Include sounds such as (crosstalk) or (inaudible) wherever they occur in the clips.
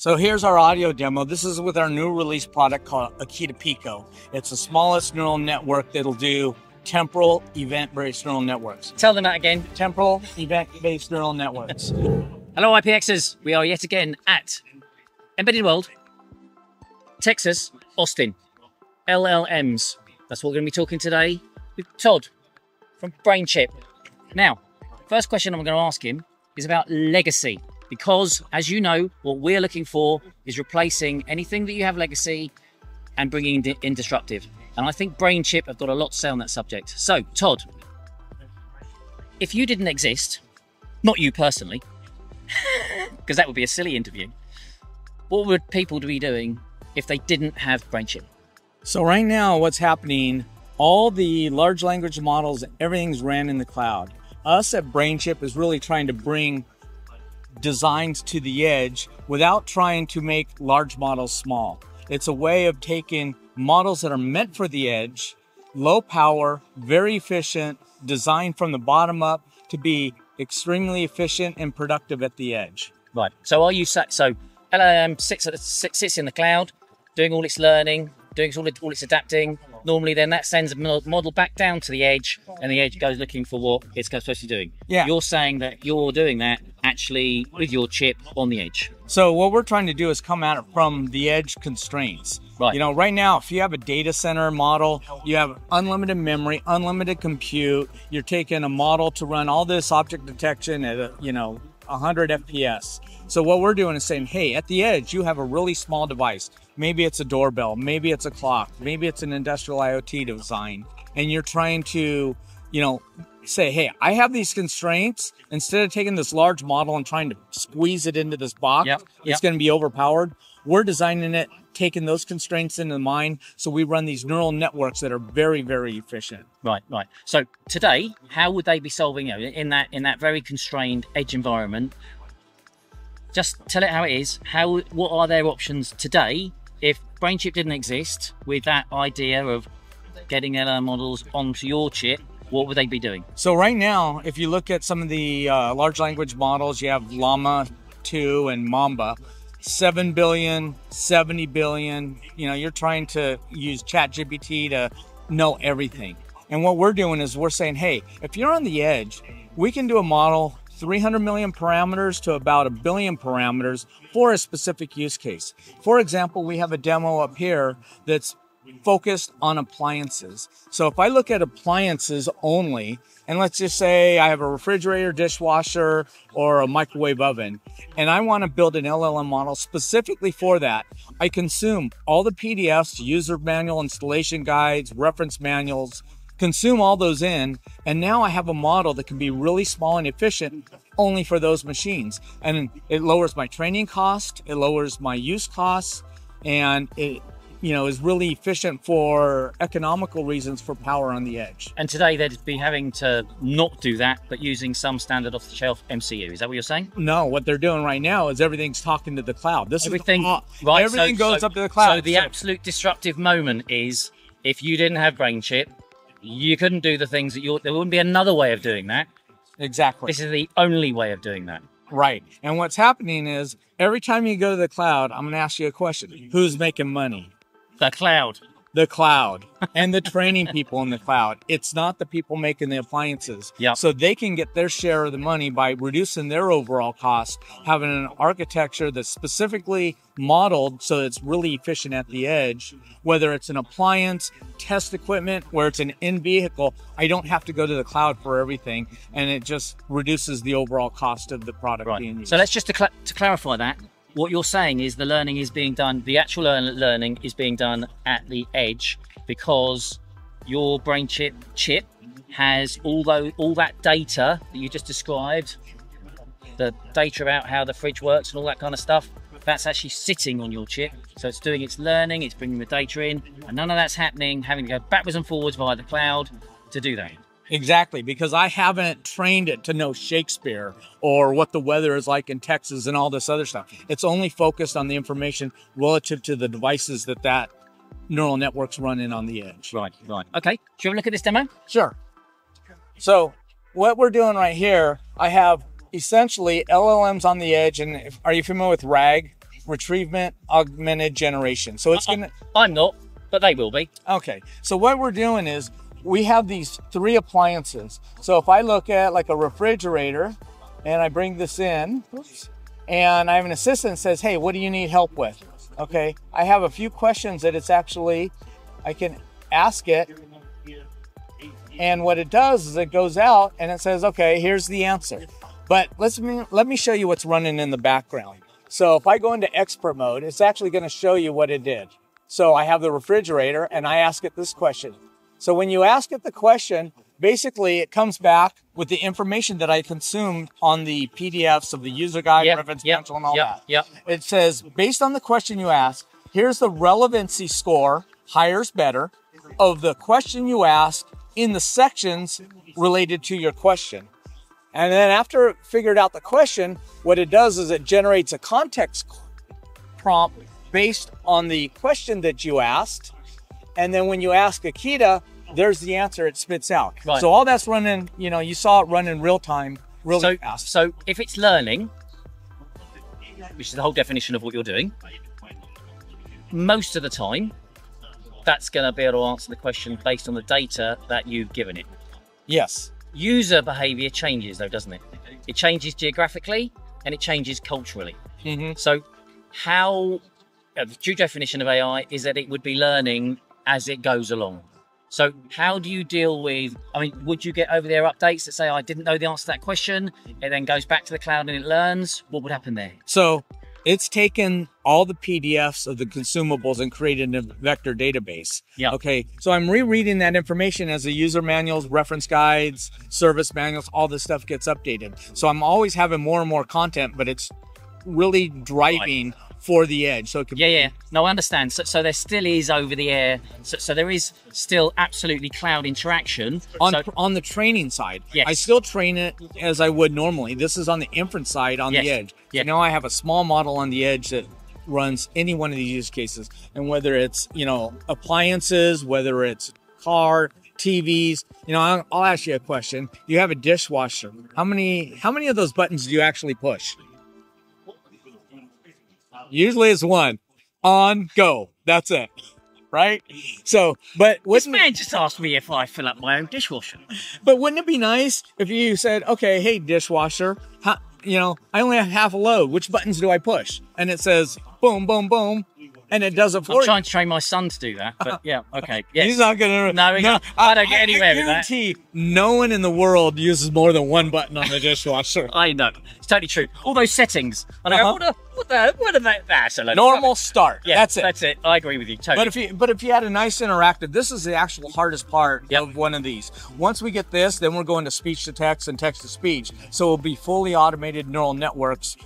So here's our audio demo. This is with our new release product called Akida Pico. It's the smallest neural network that'll do temporal event-based neural networks. Tell them that again. Temporal event-based neural networks. (laughs) Hello, IPXers. We are yet again at Embedded World, Texas, Austin. LLMs. That's what we're going to be talking today with Todd from BrainChip. Now, first question I'm going to ask him is about legacy. Because, as you know, what we're looking for is replacing anything that you have legacy and bringing in, in disruptive. And I think BrainChip have got a lot to say on that subject. So, Todd, if you didn't exist, not you personally, (laughs) because that would be a silly interview, what would people be doing if they didn't have BrainChip? So right now, what's happening, all the large language models, everything's ran in the cloud. Us at BrainChip is really trying to bring designs to the edge without trying to make large models small. It's a way of taking models that are meant for the edge, low power, very efficient, designed from the bottom up to be extremely efficient and productive at the edge. Right. So are you so LLM sits, sits in the cloud, doing all its learning, doing all, it, all its adapting. Normally, then that sends a model back down to the edge, and the edge goes looking for what it's supposed to be doing. Yeah. You're saying that you're doing that actually with your chip on the edge. So what we're trying to do is come at it from the edge constraints. Right. You know, right now, if you have a data center model, you have unlimited memory, unlimited compute. You're taking a model to run all this object detection at a, you know 100 FPS. So what we're doing is saying, hey, at the edge, you have a really small device. Maybe it's a doorbell, maybe it's a clock, maybe it's an industrial IoT design, and you're trying to, you know, say, hey, I have these constraints. Instead of taking this large model and trying to squeeze it into this box, yep, it's going to be overpowered. We're designing it, taking those constraints into mind. So we run these neural networks that are very, very efficient. Right, right. So today, how would they be solving you know, in that in that very constrained edge environment? Just tell it how it is. How what are their options today if BrainChip didn't exist with that idea of getting LLM models onto your chip? What would they be doing? So right now, if you look at some of the uh, large language models, you have Llama 2 and Mamba. 7 billion, 70 billion. You know, you're trying to use ChatGPT to know everything. And what we're doing is we're saying, hey, if you're on the edge, we can do a model 300 million parameters to about a billion parameters for a specific use case. For example, we have a demo up here that's focused on appliances. So if I look at appliances only, and let's just say I have a refrigerator, dishwasher, or a microwave oven, and I want to build an LLM model specifically for that, I consume all the PDFs, user manual installation guides, reference manuals, consume all those in, and now I have a model that can be really small and efficient only for those machines. And it lowers my training cost, it lowers my use costs, and it you know, is really efficient for economical reasons for power on the edge. And today they'd be having to not do that, but using some standard off the shelf MCU. Is that what you're saying? No, what they're doing right now is everything's talking to the cloud. This everything, is right? Everything so, goes so, up to the cloud. So the so. absolute disruptive moment is if you didn't have BrainChip, you couldn't do the things that you. There wouldn't be another way of doing that. Exactly. This is the only way of doing that. Right. And what's happening is every time you go to the cloud, I'm going to ask you a question: Who's making money? The cloud. The cloud (laughs) and the training people in the cloud. It's not the people making the appliances. Yeah. So they can get their share of the money by reducing their overall cost, having an architecture that's specifically modeled so it's really efficient at the edge. Whether it's an appliance, test equipment, where it's an in vehicle, I don't have to go to the cloud for everything, and it just reduces the overall cost of the product right. being used. So let's just to, cl- to clarify that what you're saying is the learning is being done, the actual learning is being done at the edge because your BrainChip chip has all those, all that data that you just described, the data about how the fridge works and all that kind of stuff. That's actually sitting on your chip, so it's doing its learning, it's bringing the data in, and none of that's happening having to go backwards and forwards via the cloud to do that. Exactly, because I haven't trained it to know Shakespeare or what the weather is like in Texas and all this other stuff. It's only focused on the information relative to the devices that that neural network's running on the edge. Right, right. Okay, should we look at this demo? Sure. So, what we're doing right here, I have essentially LLMs on the edge, and if, are you familiar with RAG? retrieval augmented generation. So it's uh-uh. gonna. I'm not, but they will be. Okay. So what we're doing is we have these three appliances. So if I look at like a refrigerator, and I bring this in, oops, and I have an assistant says, "Hey, what do you need help with?" Okay. I have a few questions that it's actually I can ask it and what it does is it goes out and it says, okay, here's the answer. But let's me, let me show you what's running in the background. So if I go into expert mode, it's actually going to show you what it did. So I have the refrigerator and I ask it this question. So when you ask it the question, basically it comes back with the information that I consumed on the PDFs of the user guide, Yep, reference yep, manual, and all yep, that. yep. It says, based on the question you ask, here's the relevancy score, higher's better, of the question you asked in the sections related to your question. And then after it figured out the question, what it does is it generates a context prompt based on the question that you asked. And then when you ask Akida, there's the answer it spits out. Right. So all that's running, you know, you saw it run in real time, really So, fast. so if it's learning, which is the whole definition of what you're doing, most of the time, that's going to be able to answer the question based on the data that you've given it. Yes. User behavior changes, though, doesn't it? It changes geographically and it changes culturally. hmm So, how uh, the true definition of AI is that it would be learning as it goes along. So, how do you deal with? I mean, would you get over there updates that say, "I didn't know the answer to that question," it then goes back to the cloud and it learns? What would happen there? So it's taken all the PDFs of the consumables and created a vector database. Yeah. Okay. So I'm rereading that information as the user manuals, reference guides, service manuals, all this stuff gets updated. So I'm always having more and more content, but it's really driving for the edge. So it can Yeah, yeah. No, I understand. So, so there still is over the air. So, so there is still absolutely cloud interaction. on so, on the training side. Yes. I still train it as I would normally. This is on the inference side on the edge. Yeah. So now I have a small model on the edge that runs any one of these use cases. And whether it's, you know, appliances, whether it's car, TVs, you know, I'll, I'll ask you a question. You have a dishwasher. How many how many of those buttons do you actually push? Usually it's one. On, go. That's it. Right? So, but this man just asked me if I fill up my own dishwasher. but wouldn't it be nice if you said, okay, hey, dishwasher, how, you know, I only have half a load. Which buttons do I push? And it says, boom, boom, boom. And it does it for I'm you. trying to train my son to do that, but (laughs) yeah, okay, yes. He's not gonna. No, he can't- I don't get anywhere with that. guarantee no one in the world uses more than one button on the dishwasher. (laughs) I know. It's totally true. All those settings. And I Uh-huh. go, what, the, what the, what are they? That's a Normal start. Yeah, that's it. That's it. I agree with you. Totally. But if you but if you had a nice interactive, this is the actual hardest part Yep. of one of these. Once we get this, then we're going to speech to text and text to speech. So it'll be fully automated neural networks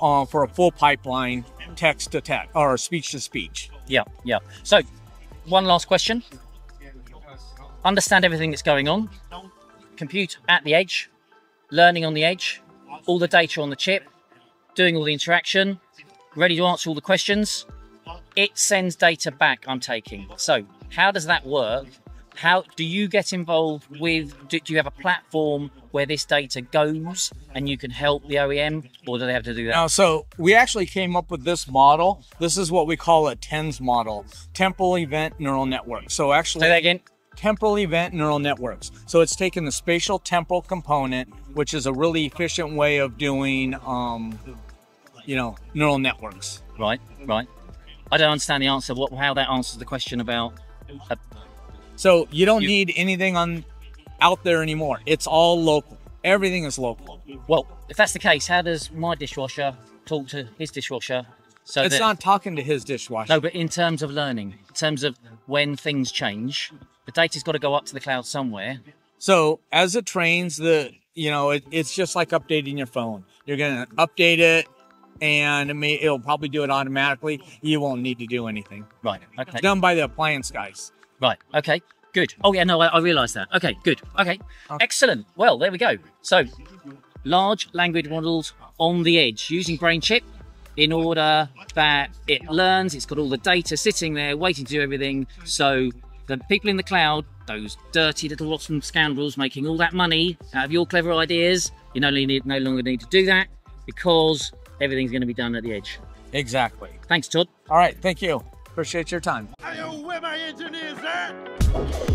uh, for a full pipeline, text to text or speech to speech. yeah, yeah. So, one last question. Understand everything that's going on. Compute at the edge. Learning on the edge. All the data on the chip. Doing all the interaction. Ready to answer all the questions. It sends data back. I'm taking. So, how does that work? How do you get involved with? Do, do you have a platform where this data goes and you can help the OEM, or do they have to do that? Now, so we actually came up with this model. This is what we call a TENNs model, temporal event neural network. So actually, Say that again. temporal event neural networks. So it's taking the spatial temporal component, which is a really efficient way of doing, um, you know, neural networks. Right, right. I don't understand the answer. What, how that answers the question about. Uh, So you don't You- need anything on out there anymore. It's all local. Everything is local. well, if that's the case, how does my dishwasher talk to his dishwasher? So It's that, not talking to his dishwasher. No, but in terms of learning, in terms of when things change, the data's got to go up to the cloud somewhere. So as it trains, the you know it, it's just like updating your phone. You're gonna update it, and it may, it'll probably do it automatically. You won't need to do anything. Right. Okay. It's done by the appliance guys. Right. Okay. Good. Oh yeah. No, I, I realise that. Okay. Good. Okay. Okay. Excellent. Well, there we go. So, large language models on the edge using BrainChip in order that it learns. It's got all the data sitting there waiting to do everything. So the people in the cloud, those dirty little rotten scoundrels making all that money out of your clever ideas, you no, longer need, no longer need to do that because everything's going to be done at the edge. Exactly. Thanks, Todd. All right. Thank you. Appreciate your time. Hey, yo, where my engineers at?